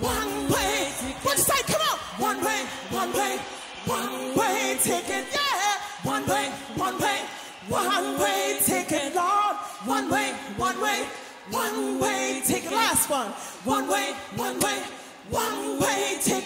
One way. What you say? Come on. One way, one way, one way ticket. Yeah. One way, one way, one way ticket, Lord. One way, one way, one way ticket. Last one. One way, one way, one way ticket.